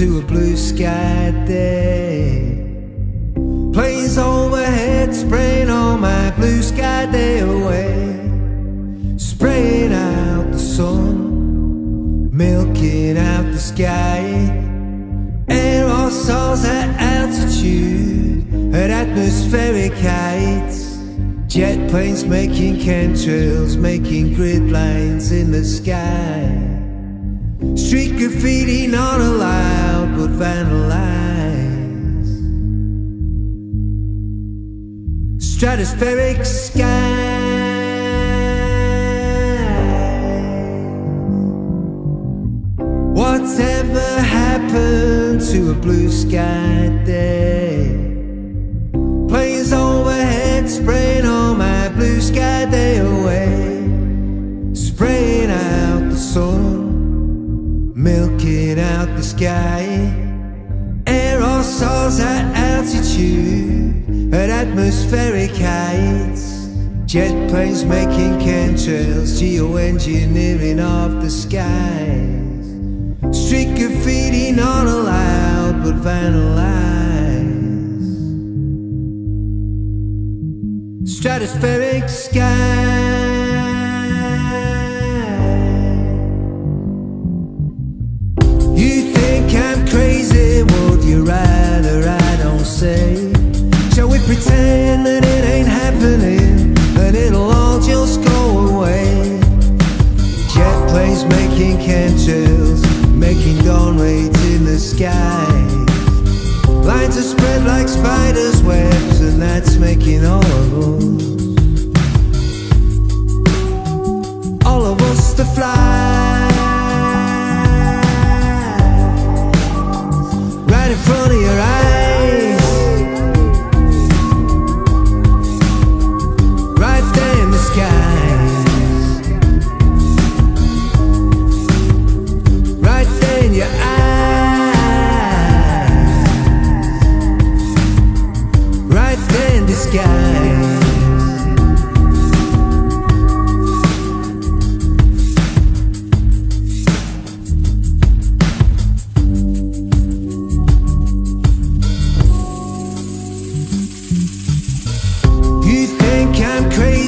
to a blue sky day. Planes overhead spraying all my blue sky day away. Spraying out the sun, milking out the sky. Aerosols at altitude, at atmospheric heights. Jet planes making chemtrails, making grid lines in the sky. Street graffiti not allowed, but vandalized. Stratospheric sky. Whatever happened to a blue sky day? Planes overhead spraying all my blue sky day away. Spraying out the out the sky. Aerosols at altitude, at atmospheric heights. Jet planes making chemtrails, geoengineering of the skies. Street graffiti not allowed, but vandalized. Stratospheric sky. You think I'm crazy? Would you rather I don't say? Shall we pretend that it ain't happening and it'll all just go I'm crazy.